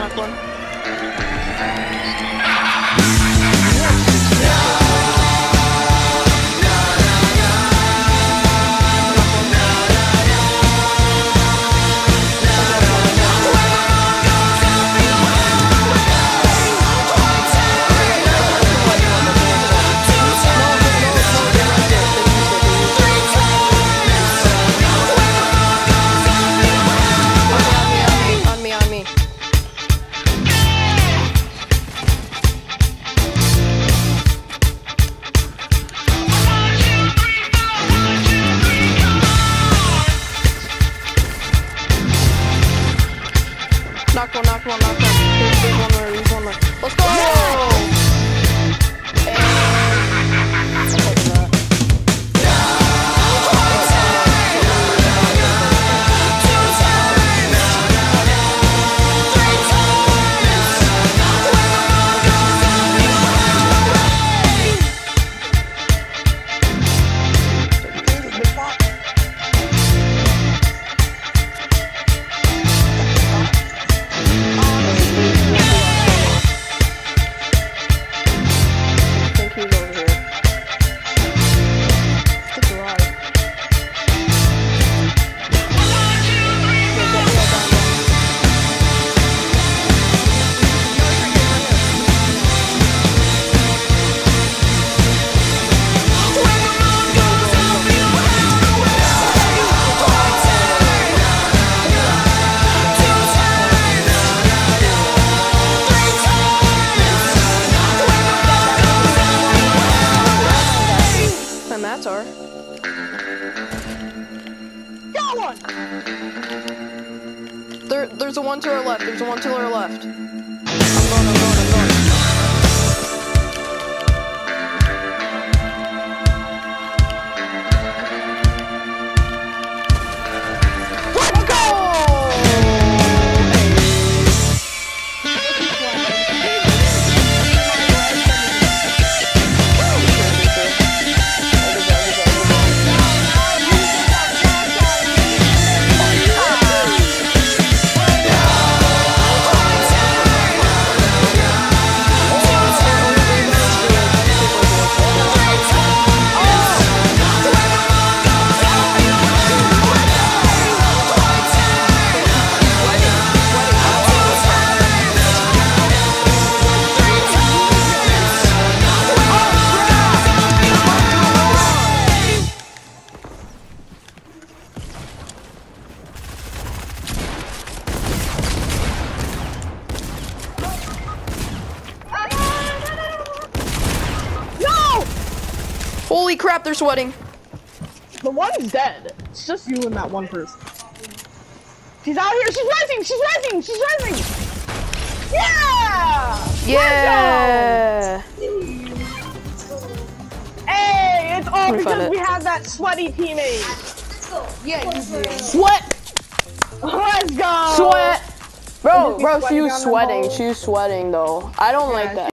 pengakuan Knock one, knock one, knock one. Got one! There, there's a one to our left. There's a one to our left. Holy crap, they're sweating. The one's dead. It's just you and that one person. She's out here. She's rising. She's rising. She's rising. Yeah! Yeah! Hey, it's all me find because it. we had that sweaty teammate. Yeah, you did. Sweat! Let's go. Sweat! Bro, bro, she sweating was sweating. She was sweating though. I don't like that.